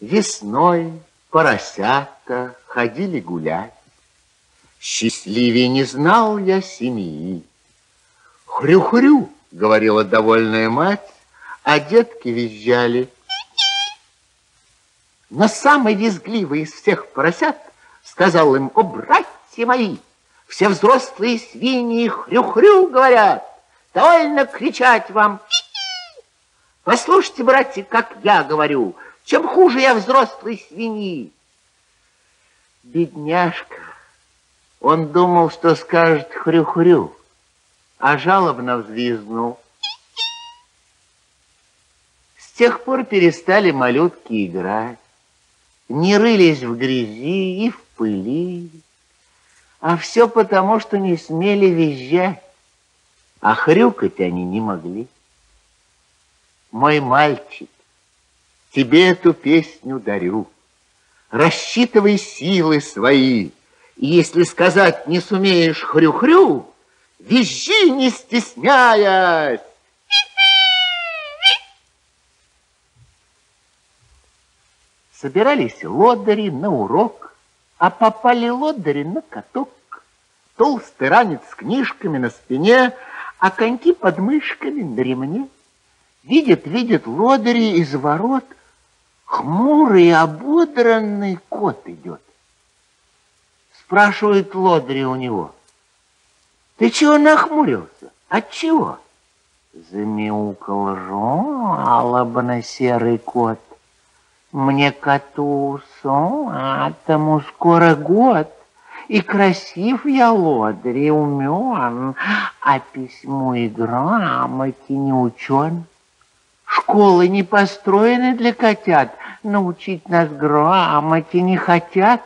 Весной поросята ходили гулять. Счастливее не знал я семьи. Хрю-хрю, говорила довольная мать, а детки визжали. Но самый визгливый из всех поросят сказал им, о, братья мои, все взрослые свиньи хрю-хрю говорят, довольно кричать вам. Послушайте, братья, как я говорю, чем хуже я взрослой свиньи. Бедняжка, он думал, что скажет хрю-хрю, а жалобно взвизгнул. С тех пор перестали малютки играть, не рылись в грязи и в пыли, а все потому, что не смели визжать, а хрюкать они не могли. Мой мальчик, тебе эту песню дарю. Рассчитывай силы свои, и если сказать не сумеешь хрю-хрю, визжи, не стесняясь. Собирались лодыри на урок, а попали лодыри на каток. Толстый ранец с книжками на спине, а коньки под мышками на ремне. Видит, видит лодыри из ворот, хмурый, ободранный кот идет. Спрашивает лодыри у него, ты чего нахмурился? От чего? Замяукал жалобно серый кот. Мне коту а тому скоро год, и красив я лодырь, и умен, а письму и грамоте не учен. Школы не построены для котят, научить нас грамоте не хотят.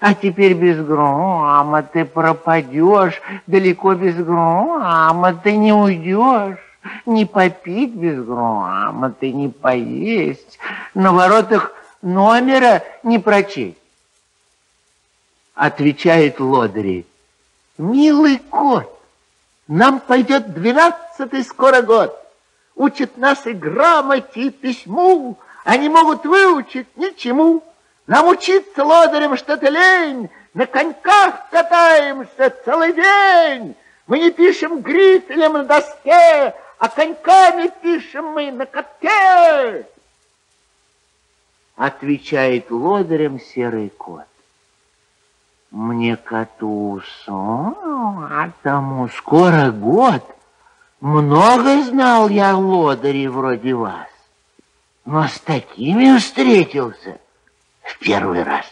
А теперь без грамоты пропадешь, далеко без грамоты не уйдешь. Не попить без грамоты, не поесть, на воротах номера не прочесть. Отвечает Лодри, милый кот, нам пойдет двенадцатый скоро год. Учат нас и грамоте, и письму, не могут выучить ничему. Нам учиться лодырем что-то лень, на коньках катаемся целый день. Мы не пишем грифелем на доске, а коньками пишем мы на катке. Отвечает лодырем серый кот. Мне коту а тому скоро год. Много знал я лодырей вроде вас, но с такими встретился в первый раз.